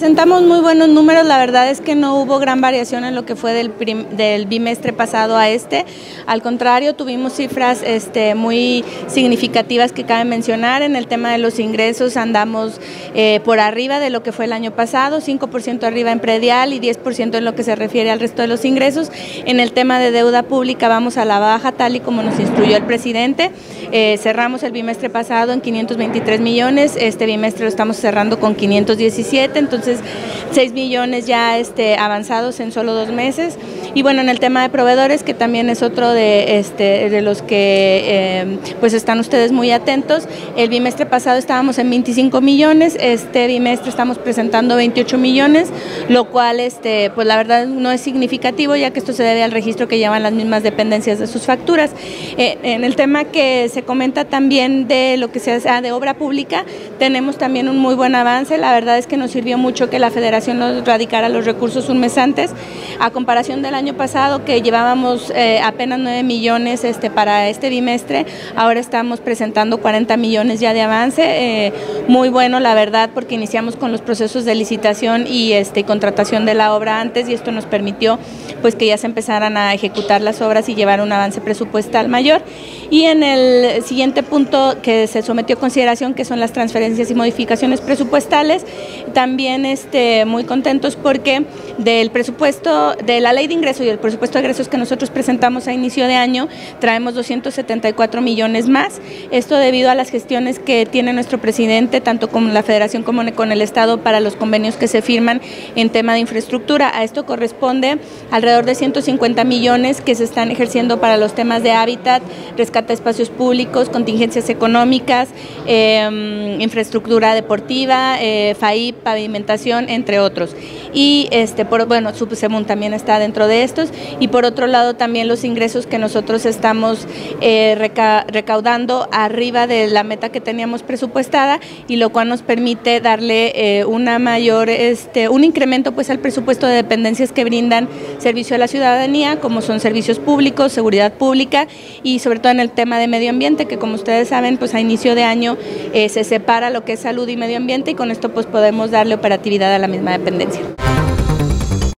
presentamos muy buenos números, la verdad es que no hubo gran variación en lo que fue del, bimestre pasado a este, al contrario, tuvimos cifras este, muy significativas que cabe mencionar, en el tema de los ingresos andamos eh, por arriba de lo que fue el año pasado, 5% arriba en predial y 10% en lo que se refiere al resto de los ingresos, en el tema de deuda pública vamos a la baja tal y como nos instruyó el presidente, eh, cerramos el bimestre pasado en 523 millones, este bimestre lo estamos cerrando con 517, entonces 6 millones ya este, avanzados en solo dos meses. Y bueno, en el tema de proveedores, que también es otro de, este, de los que eh, pues están ustedes muy atentos, el bimestre pasado estábamos en 25 millones, este bimestre estamos presentando 28 millones, lo cual este, pues la verdad no es significativo, ya que esto se debe al registro que llevan las mismas dependencias de sus facturas. Eh, en el tema que se comenta también de lo que sea de obra pública, tenemos también un muy buen avance, la verdad es que nos sirvió mucho que la federación nos radicara los recursos un mes antes, a comparación del año pasado que llevábamos eh, apenas 9 millones este, para este bimestre, ahora estamos presentando 40 millones ya de avance, eh, muy bueno la verdad porque iniciamos con los procesos de licitación y este, contratación de la obra antes y esto nos permitió pues que ya se empezaran a ejecutar las obras y llevar un avance presupuestal mayor. Y en el siguiente punto que se sometió a consideración, que son las transferencias y modificaciones presupuestales, también este, muy contentos porque del presupuesto, de la ley de ingresos y el presupuesto de egresos que nosotros presentamos a inicio de año, traemos 274 millones más. Esto debido a las gestiones que tiene nuestro presidente, tanto con la federación como con el Estado, para los convenios que se firman en tema de infraestructura. A esto corresponde alrededor de 150 millones que se están ejerciendo para los temas de hábitat, rescate espacios públicos, contingencias económicas, em, infraestructura deportiva, eh, FAI, pavimentación, entre otros. Y este, por, bueno, Subsemún también está dentro de estos. Y por otro lado también los ingresos que nosotros estamos eh, recaudando arriba de la meta que teníamos presupuestada y lo cual nos permite darle eh, una mayor, este, un incremento pues al presupuesto de dependencias que brindan servicio a la ciudadanía, como son servicios públicos, seguridad pública y sobre todo en el tema de medio ambiente, que como ustedes saben, pues a inicio de año eh, se separa lo que es salud y medio ambiente y con esto pues podemos darle operatividad a la misma dependencia.